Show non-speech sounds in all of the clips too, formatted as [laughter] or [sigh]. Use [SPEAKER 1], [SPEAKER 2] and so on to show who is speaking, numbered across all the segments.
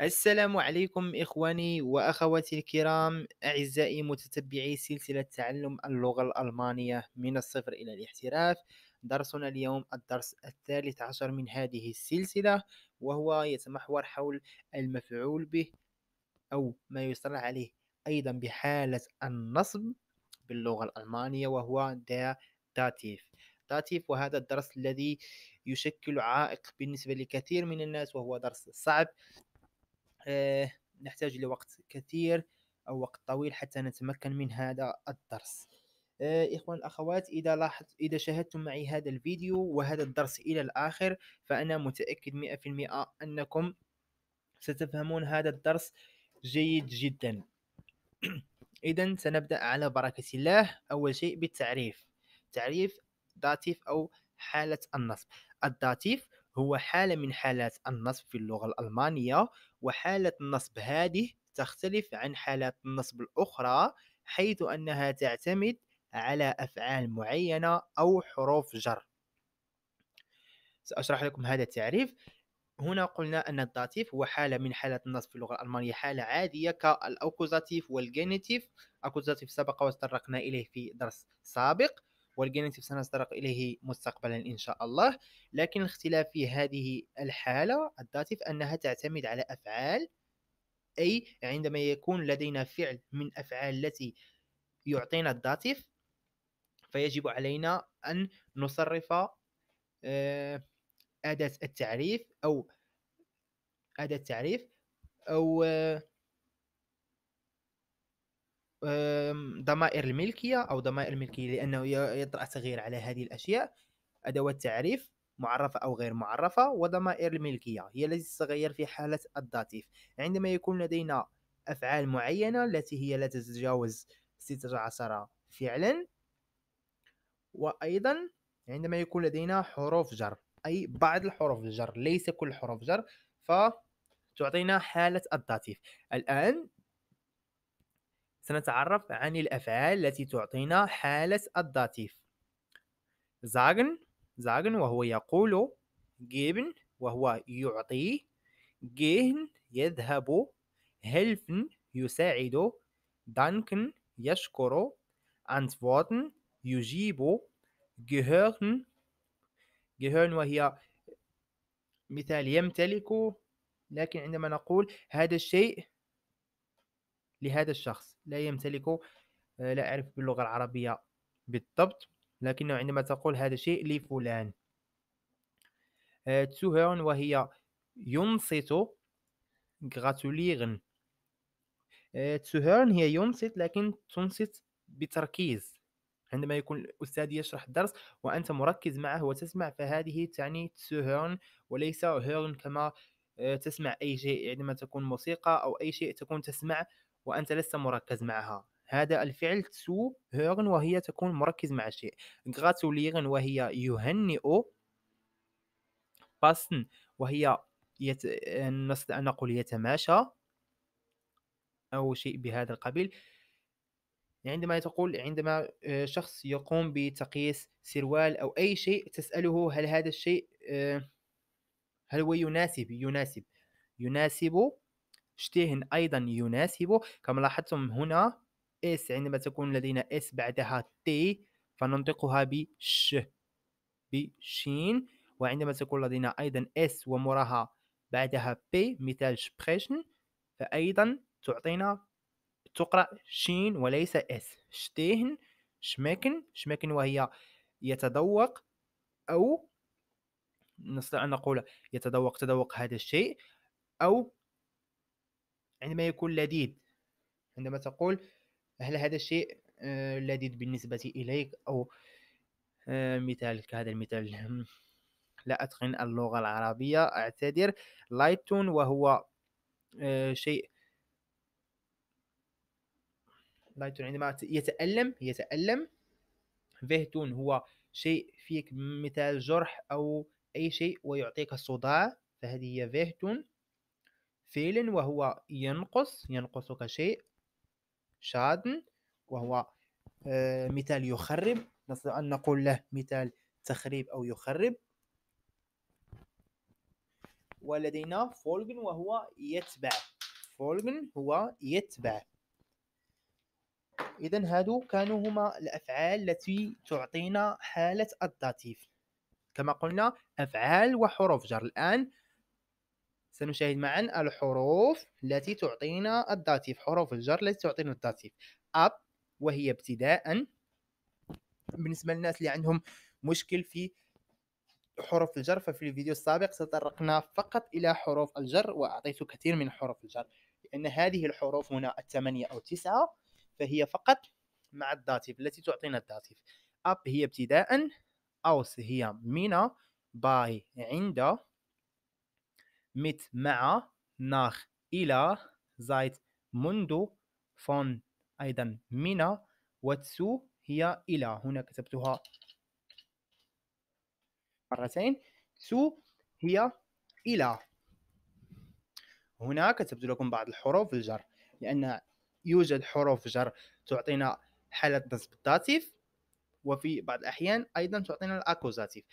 [SPEAKER 1] السلام عليكم إخواني وأخواتي الكرام أعزائي متتبعي سلسلة تعلم اللغة الألمانية من الصفر إلى الاحتراف. درسنا اليوم الدرس الثالث عشر من هذه السلسلة وهو يتمحور حول المفعول به أو ما يصطلح عليه أيضا بحالة النصب باللغة الألمانية وهو der Dativ. Dativ وهذا الدرس الذي يشكل عائق بالنسبة لكثير من الناس وهو درس صعب. نحتاج لوقت كثير أو وقت طويل حتى نتمكن من هذا الدرس. آه، إخوان الأخوات إذا لاحظ إذا شاهدتم معي هذا الفيديو وهذا الدرس إلى الآخر فأنا متأكد 100% أنكم ستفهمون هذا الدرس جيد جدا. [clears throat] إذا سنبدأ على بركة الله. أول شيء بالتعريف. تعريف Dativ أو حالة النصب. ال Dativ هو حالة من حالات النصب في اللغة الألمانية وحالة النصب هذه تختلف عن حالات النصب الأخرى حيث أنها تعتمد على أفعال معينة أو حروف جر. سأشرح لكم هذا التعريف. هنا قلنا أن ال Dativ هو حالة من حالات النصب في اللغة الألمانية حالة عادية كال Akkusativ وال Genitiv. Akkusativ سبق وتطرقنا إليه في درس سابق. وال Genitiv سنتطرق إليه مستقبلا إن شاء الله. لكن الاختلاف في هذه الحالة ال Dativ أنها تعتمد على أفعال أي عندما يكون لدينا فعل من أفعال التي يعطينا ال Dativ فيجب علينا أن نصرف آه، أداة التعريف أو أداة تعريف أو آه، ضمائر الملكية أو ضمائر الملكية لأنه يطرأ تغيير على هذه الأشياء أدوات تعريف معرفة أو غير معرفة وضمائر الملكية هي التي تتغير في حالة الداتيف عندما يكون لدينا أفعال معينة التي هي لا تتجاوز 16 فعلا وأيضا عندما يكون لدينا حروف جر أي بعض الحروف الجر ليس كل حروف جر فتعطينا حالة ال Dativ الآن سنتعرف عن الأفعال التي تعطينا حالة ال Dativ. sagen sagen وهو يقول geben وهو يعطي gehen يذهب helfen يساعد danken يشكر antworten يجيب gehören gehören وهي مثال يمتلك لكن عندما نقول هذا الشيء لهذا الشخص لا يمتلك آه، لا أعرف باللغة العربية بالضبط لكنه عندما تقول هذا شيء لفلان. تسوهرن وهي ينصت gratulieren. zuhören هي ينصت لكن تنصت بتركيز. عندما يكون الأستاذ يشرح الدرس وأنت مركز معه وتسمع فهذه تعني zuhören وليس hören كما آه، تسمع أي شيء عندما تكون موسيقى أو أي شيء تكون تسمع وأنت لست مركز معها. هذا الفعل zuhören وهي تكون مركز مع الشيء gratulieren وهي يهنئ passen وهي يت... نستطيع أن نقول يتماشى أو شيء بهذا القبيل. عندما تقول عندما آه، شخص يقوم بتقييس سروال أو أي شيء تسأله هل هذا الشيء آه، هل هو يناسب؟ يناسب. يناسب stehen أيضا يناسب كما لاحظتم هنا S عندما تكون لدينا S بعدها T فننطقها بش بشين. وعندما تكون لدينا أيضا S وموراها بعدها P مثال sprechen فأيضا تعطينا تقرأ شين وليس S. stehen schmecken schmecken وهي يتذوق أو نستطيع أن نقول يتذوق تذوق هذا الشيء أو عندما يكون لذيذ. عندما تقول هل هذا الشيء آه، لذيذ بالنسبة إليك؟ أو آه، مثال كهذا المثال. لا أتقن اللغة العربية أعتذر. leidtun وهو آه، شيء. leidtun عندما يتألم يتألم. wehtun هو شيء فيك مثال جرح أو أي شيء ويعطيك صداع. فهذه هي wehtun. fehlen وهو ينقص ينقصك شيء schaden وهو آه، مثال يخرب. نستطيع أن نقول له مثال تخريب أو يخرب. ولدينا folgen وهو يتبع. folgen هو يتبع. إذا هادو كانوا هما الأفعال التي تعطينا حالة ال Dativ كما قلنا أفعال وحروف جر. الآن سنشاهد معا الحروف التي تعطينا ال Dativ حروف الجر التي تعطينا ال Dativ. ab وهي ابتداء بالنسبة للناس اللي عندهم مشكل في حروف الجر ففي الفيديو السابق تطرقنا فقط إلى حروف الجر وأعطيت كثير من حروف الجر. لأن هذه الحروف هنا الثمانية أو تسعة فهي فقط مع ال Dativ التي تعطينا ال Dativ. ab هي ابتداء aus هي من bei عند mit مع nach إلى seit منذ فون أيضا من و zu هي إلى. هنا كتبتها مرتين. zu هي إلى. هنا كتبت لكم بعض الحروف الجر لأن يوجد حروف جر تعطينا حالة نصب ال Dativ وفي بعض الأحيان أيضا تعطينا ال Akkusativ.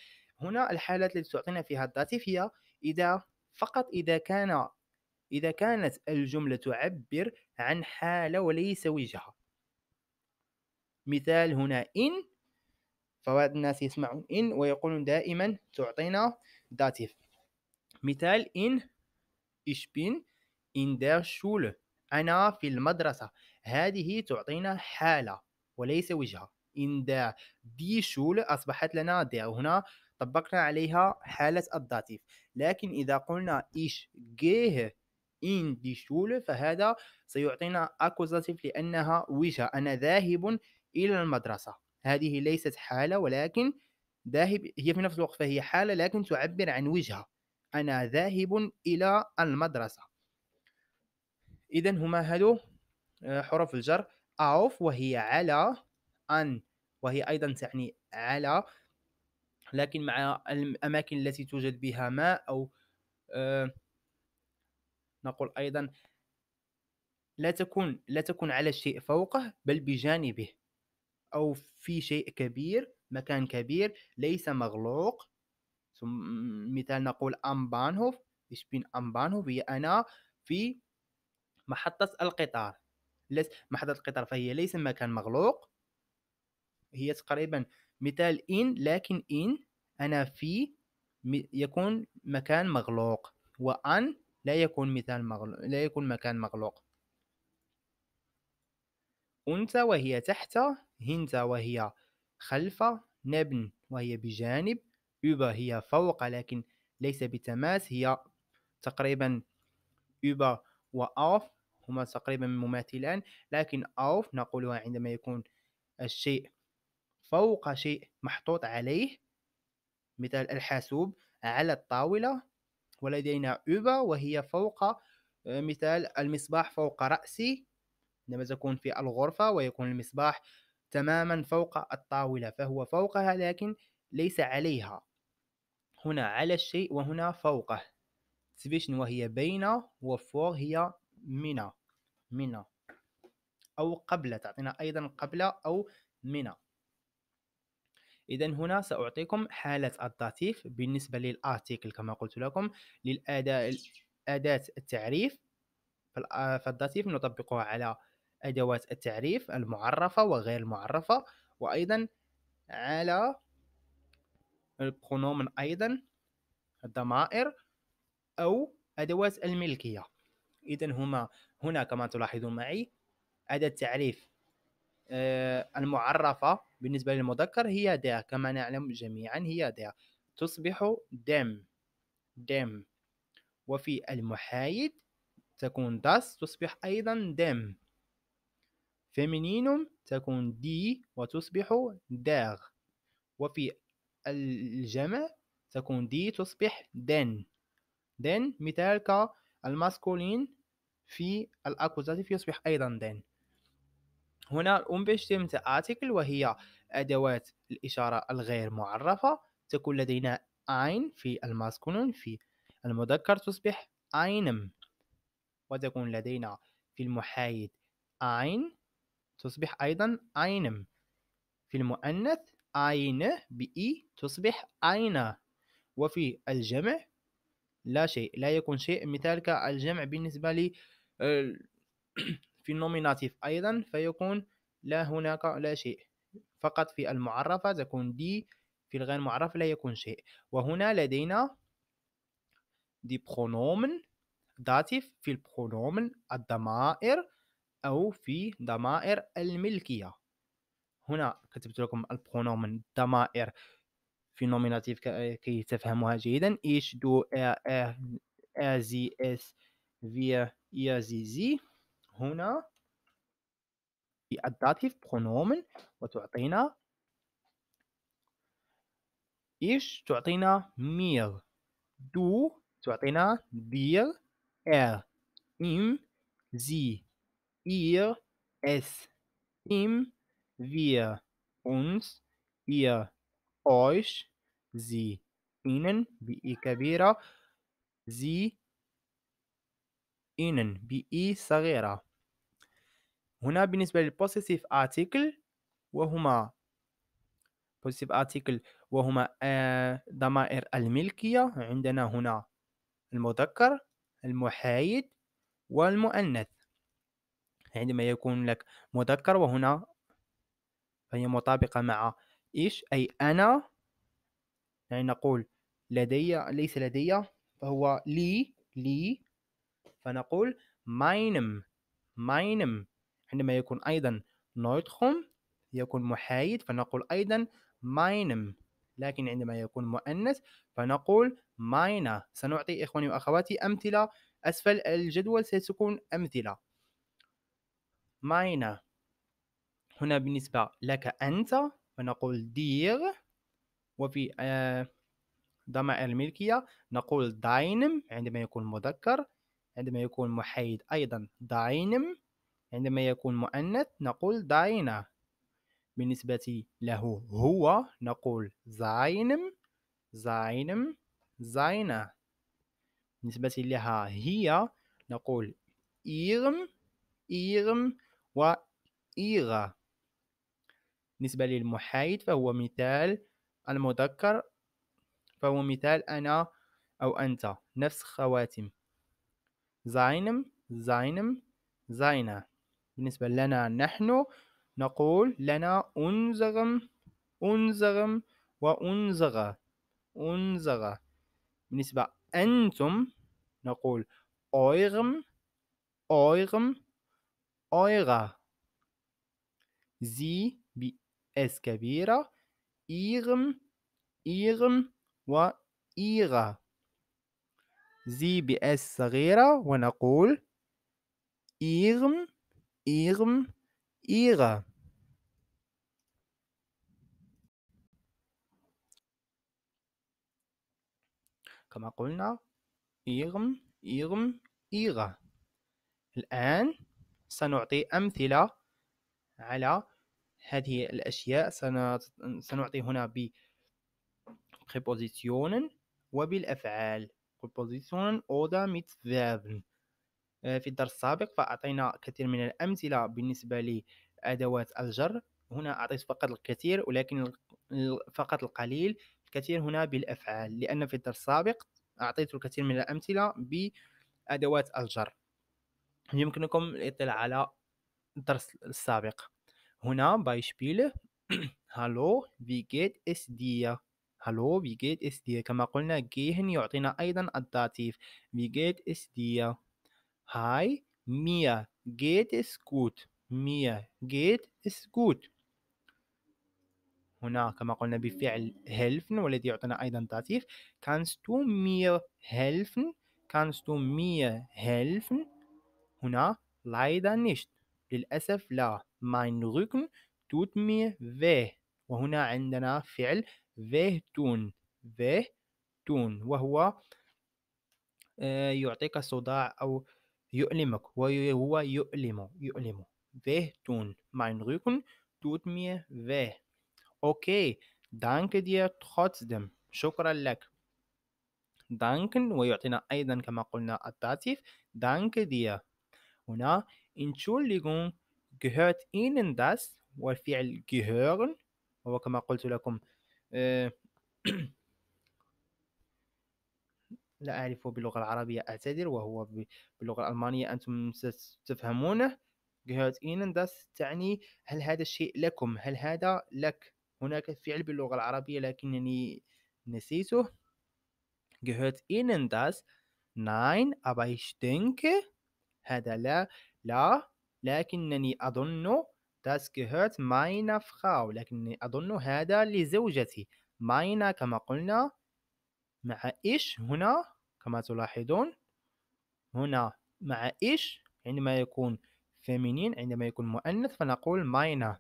[SPEAKER 1] هنا الحالات التي تعطينا فيها ال Dativ هي إذا فقط إذا كان إذا كانت الجملة تعبر عن حالة وليس وجهة مثال هنا in فبعض الناس يسمعون in ويقولون دائما تعطينا Dativ مثال in ich bin in der Schule أنا في المدرسة. هذه تعطينا حالة وليس وجهة in der die Schule أصبحت لنا der هنا طبقنا عليها حالة ال Dativ لكن إذا قلنا ich gehe in die Schule فهذا سيعطينا Akkusativ لأنها وجهة. أنا ذاهب إلى المدرسة. هذه ليست حالة ولكن ذاهب هي في نفس الوقت فهي حالة لكن تعبر عن وجهة. أنا ذاهب إلى المدرسة. إذا هما هذو آه، حروف الجر أوف وهي على أن وهي أيضا تعني على. لكن مع الأماكن التي توجد بها ماء أو آه، نقول أيضا لا تكون لا تكون على الشيء فوقه بل بجانبه. أو في شيء كبير مكان كبير ليس مغلوق. مثال نقول أم بانهوف. ich bin am Bahnhof هي أنا في محطة القطار. ليس محطة القطار فهي ليس مكان مغلوق. هي تقريبا مثال إن لكن إن أنا في يكون مكان مغلوق وأن لا يكون مثال مغلوق لا يكون مكان مغلوق. أنت وهي تحت هنت وهي خلف نبن وهي بجانب über هي فوق لكن ليس بتماس هي تقريبا über وأوف هما تقريبا مماثلان لكن أوف نقولها عندما يكون الشيء فوق شيء محطوط عليه مثال الحاسوب على الطاولة ولدينا أوبا وهي فوق آه، مثال المصباح فوق رأسي. عندما تكون في الغرفة ويكون المصباح تماما فوق الطاولة فهو فوقها لكن ليس عليها. هنا على الشيء وهنا فوقه. zwischen وهي بين وفوق هي من من أو قبل تعطينا أيضا قبل أو من إذا هنا سأعطيكم حالة الداتيف بالنسبة للآرتيكل كما قلت لكم للأداة أداة التعريف. فالداتيف نطبقها على أدوات التعريف المعرفة وغير المعرفة وأيضا على البرونومن أيضا الضمائر أو أدوات الملكية. إذا هما هنا كما تلاحظون معي أداة تعريف آه، المعرفة بالنسبة للمذكر هي دا كما نعلم جميعا هي دا تصبح dem dem. وفي المحايد تكون das تصبح أيضا dem. Femininum تكون die وتصبح der. وفي الجمع تكون die تصبح den. den مثال كال Maskulin في ال Akkusativ يصبح أيضا den. هنا ال unbestimmt Artikel وهي أدوات الإشارة الغير معرفة. تكون لدينا ein في الماسكولين في المذكر تصبح einem وتكون لدينا في المحايد ein تصبح أيضا einem في المؤنث eine بإي تصبح أين وفي الجمع لا شيء لا يكون شيء مثال كالجمع بالنسبة لي [clears throat] [clears throat] [clears throat] في ال Nominativ أيضا فيكون لا هناك لا شيء. فقط في المعرفة تكون die في الغير معرفة لا يكون شيء. وهنا لدينا die Pronomen Dativ في ال Pronomen الضمائر أو في ضمائر الملكية. هنا كتبت لكم ال Pronomen ضمائر في Nominativ كي تفهموها جيدا. ich du er er er sie es wir ihr sie Sie. هنا. في ال Dativ Pronomen وتعطينا. ich تعطينا؟ mir du تعطينا dir er ihm sie ihr es ihm wir uns ihr euch sie ihnen بإي كبيرة. إنن بإي صغيرة. هنا بالنسبة للبوسيسيف article وهما positive article وهما ضمائر الملكية. عندنا هنا المذكر المحايد والمؤنث. عندما يكون لك مذكر وهنا فهي مطابقة مع إيش؟ أي أنا. يعني نقول لدي ليس لدي فهو لي لي فنقول meinem meinem عندما يكون أيضا نوتخم يكون محايد فنقول أيضا meinem لكن عندما يكون مؤنث فنقول ماينا سنعطي إخواني وأخواتي أمثلة أسفل الجدول ستكون أمثلة. ماينا هنا بالنسبة لك أنت فنقول دير وفي آه، ضمائر الملكية نقول داينم عندما يكون مذكر. عندما يكون محايد أيضا داينم عندما يكون مؤنث نقول داينا بالنسبة له هو نقول زاينم زاينم زاينة. بالنسبة لها هي نقول إيرم إيرم وإيغا بالنسبة للمحايد فهو مثال المذكر فهو مثال أنا أو أنت نفس خواتم. زاينم زاينم زاينة. بالنسبة لنا نحن نقول لنا أنزغم أنزغم وأنزغ أنزغ. بالنسبة أنتم نقول أويغم أويغم أويغا زي بإس كبيرة إيغم إيغم وإيغا زي بإس صغيرة ونقول إيغم إيغم إيغا كما قلنا إيغم إيغم إيغا الآن سنعطي أمثلة على هذه الأشياء. سنعطي هنا ب prepositionen وبالأفعال. Prepositionen oder mit Verben في الدرس السابق فأعطينا كثير من الأمثلة بالنسبة لأدوات الجر. هنا أعطيت فقط الكثير ولكن فقط القليل. الكثير هنا بالأفعال لأن في الدرس السابق أعطيت الكثير من الأمثلة بأدوات الجر. يمكنكم الاطلاع على الدرس السابق. هنا Beispiel Hallo wie geht es dir Hallo wie geht es dir كما قلنا gehen يعطينا أيضا ال Dativ. wie geht es dir Hi mir geht es gut mir geht es gut هنا كما قلنا بفعل helfen والذي يعطينا أيضا Dativ mir helfen kannst du mir helfen هنا leider nicht للأسف لا. mein Rücken tut mir weh وهنا عندنا فعل wehtun wehtun وهو آه، يعطيك صداع أو يؤلمك وهو يؤلم يؤلم. wehtun mein Rücken tut mir weh okay danke dir trotzdem شكرا لك. danken ويعطينا أيضا كما قلنا ال Dativ danke dir هنا Entschuldigung gehört ihnen das والفعل gehören وكما قلت لكم لا أعرفه باللغة العربية أعتذر وهو باللغة الألمانية أنتم ستفهمونه. gehört Ihnen das تعني هل هذا الشيء لكم؟ هل هذا لك؟ هناك فعل باللغة العربية لكنني نسيته. gehört Ihnen das nein aber ich denke هذا لا لا لكنني أظن das gehört meiner Frau لكنني أظن هذا لزوجتي meine كما قلنا مع إيش هنا كما تلاحظون هنا مع إيش عندما يكون feminin عندما يكون مؤنث فنقول meine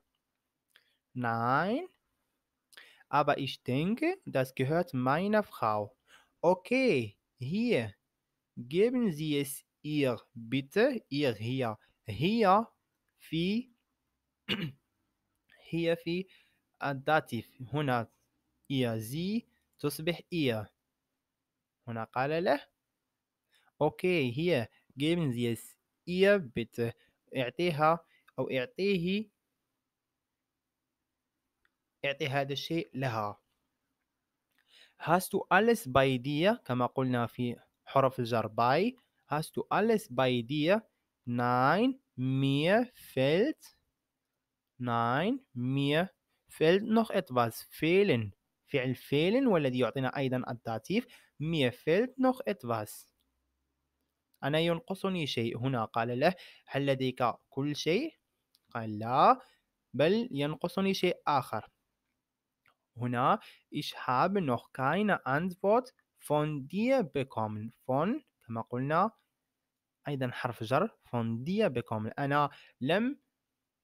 [SPEAKER 1] nein aber ich denke das gehört meiner Frau okay hier geben Sie es ihr bitte ihr ihr ihr في [clears throat] هي في ال Dativ هنا ihr sie تصبح ihr هنا قال له okay هي Sie es ihr bitte اعطيها أو اعطيه اعطي هذا الشيء لها. Du alles bei dir كما قلنا في حرف الجر bei Hast du alles bei dir Nein fällt Nein mir fällt noch etwas fehlen فعل fehlen والذي يعطينا أيضا الداتيف mir fehlt noch etwas أنا ينقصني شيء هنا قال له هل لديك كل شيء قال لا بل ينقصني شيء آخر هنا ich habe noch keine Antwort von dir bekommen von كما قلنا أيضا حرف جر von dir bekommen أنا لم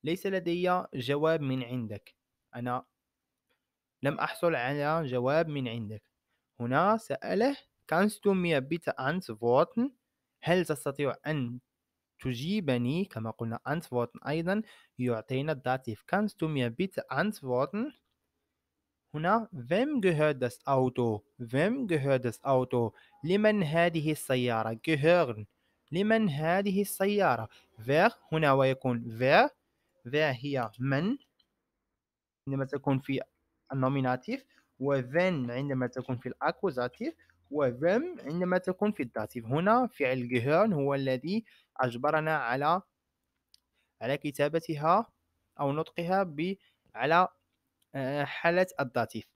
[SPEAKER 1] ليس لدي جواب من عندك. أنا لم أحصل على جواب من عندك. هنا سأله kannst du mir bitte antworten هل تستطيع أن تجيبني؟ كما قلنا antworten أيضا يعطينا ال Dativ. kannst du mir bitte antworten هنا wem gehört das Auto? Wem gehört das Auto? لمن هذه السيارة؟ Gehören لمن هذه السيارة؟ Wer هنا ويكون wer. Wer هي من عندما تكون في ال Nominativ و wen عندما تكون في ال Akkusativ و wem عندما تكون في ال Dativ هنا فعل gehören هو الذي أجبرنا على على كتابتها أو نطقها ب على آه، حالة ال Dativ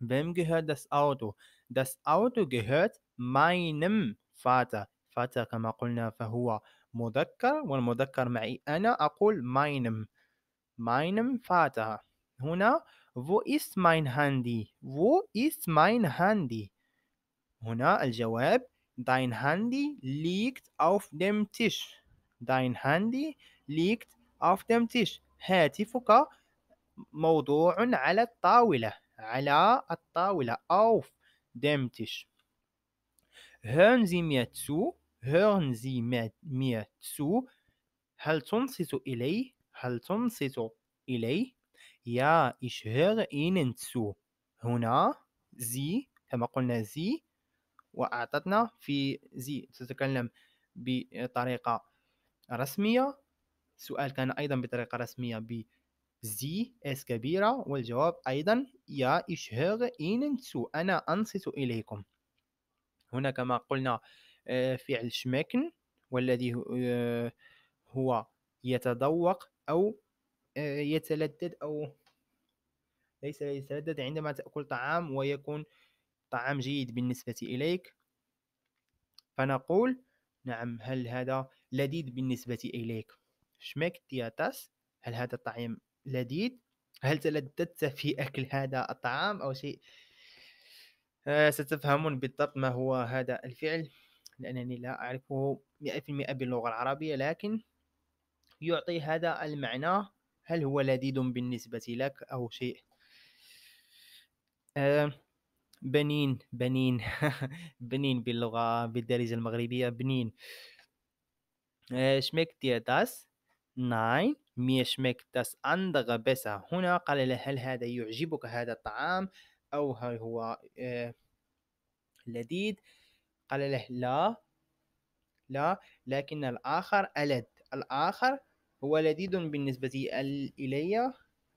[SPEAKER 1] Wem gehört das Auto? Das Auto gehört meinem Vater. Vater كما قلنا فهو مذكر والمذكر معي أنا أقول meinem meinem Vater. هنا wo ist mein Handy wo ist mein Handy هنا الجواب dein Handy liegt auf dem Tisch dein Handy liegt auf dem Tisch هاتفك موضوع على الطاولة. على الطاولة. auf dem Tisch hören Sie mir zu Mir zu? هل تنصت إلي؟ هل تنصت إلي؟ Ja, ich höre Ihnen zu. هنا Sie كما قلنا Sie وأعطتنا في زي تتكلم بطريقة رسمية السؤال كان أيضا بطريقة رسمية ب زي إس كبيرة والجواب أيضا يا höre Ihnen zu أنا أنصت إليكم هنا كما قلنا فعل شمكن والذي آه، هو يتذوق أو آه، يتلذذ أو ليس يتلذذ عندما تأكل طعام ويكون طعام جيد بالنسبة إليك. فنقول نعم هل هذا لذيذ بالنسبة إليك؟ شمكت دياتاس هل هذا الطعام لذيذ؟ هل تلذذت في أكل هذا الطعام أو شيء؟ آه ستفهمون بالضبط ما هو هذا الفعل. لأنني لا أعرفه 100% باللغة العربية لكن يعطي هذا المعنى هل هو لذيذ بالنسبة لك أو شيء آه بنين بنين [laughs] بنين باللغة بالدارجة المغربية بنين schmeckt dir das? Nein, mir schmeckt das andere besser. هنا قال له هل هذا يعجبك هذا الطعام أو هل هو آه لذيذ؟ قال له لا لا لكن الآخر ألد. الآخر هو لذيذ بالنسبة إلي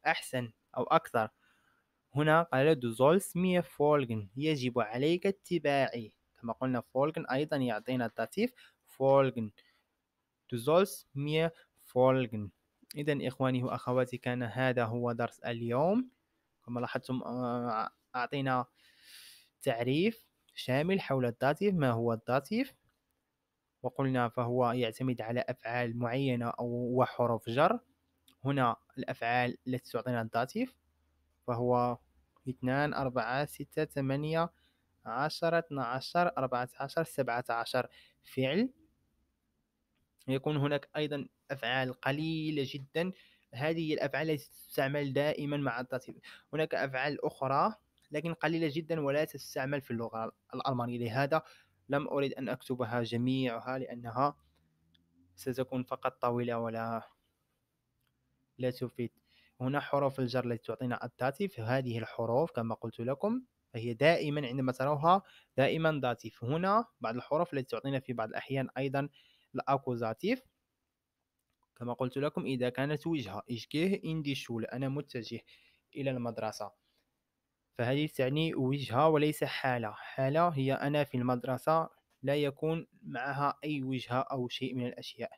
[SPEAKER 1] أحسن أو أكثر. هنا قال sollst mir folgen يجب عليك اتباعي. كما قلنا فولغن أيضا يعطينا الداتيف فولغن تزولس مية فولغن إذا إخواني وأخواتي كان هذا هو درس اليوم. كما لاحظتم آه، أعطينا تعريف. شامل حول ال Dativ ما هو ال Dativ وقلنا فهو يعتمد على أفعال معينة أو وحروف جر. هنا الأفعال التي تعطينا ال Dativ فهو اثنان أربعة ستة ثمانية عشرة اثناشر أربعة عشر سبعة عشر. فعل. يكون هناك أيضا أفعال قليلة جدا. هذه الأفعال التي تستعمل دائما مع ال Dativ هناك أفعال أخرى. لكن قليلة جدا ولا تستعمل في اللغة الألمانية. لهذا لم أريد أن أكتبها جميعها لأنها ستكون فقط طويلة ولا لا تفيد. هنا حروف الجر التي تعطينا ال Dativ. هذه الحروف كما قلت لكم فهي دائما عندما تروها دائما Dativ. هنا بعض الحروف التي تعطينا في بعض الأحيان أيضا ال Akkusativ كما قلت لكم إذا كانت وجهة ich gehe in die Schule أنا متجه إلى المدرسة. فهذه تعني وجهة وليس حالة. حالة هي أنا في المدرسة لا يكون معها أي وجهة أو شيء من الأشياء.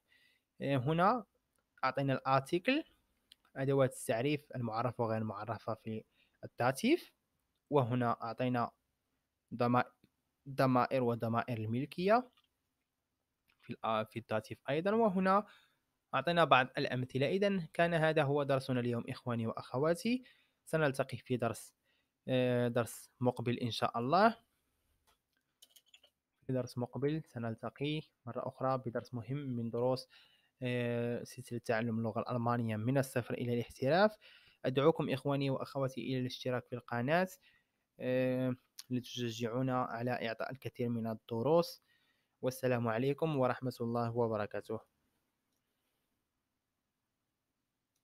[SPEAKER 1] هنا أعطينا ال Artikel أدوات التعريف المعرفة وغير المعرفة في ال Dativ وهنا أعطينا ضمائر وضمائر الملكية في في الداتيف أيضا. وهنا أعطينا بعض الأمثلة. إذا كان هذا هو درسنا اليوم إخواني وأخواتي. سنلتقي في درس آه، درس مقبل إن شاء الله. في درس مقبل سنلتقي مرة أخرى بدرس مهم من دروس آه، سلسلة تعلم اللغة الألمانية من الصفر إلى الاحتراف. أدعوكم إخواني وأخواتي إلى الاشتراك في القناة آه، لتشجعونا على إعطاء الكثير من الدروس. والسلام عليكم ورحمة الله وبركاته.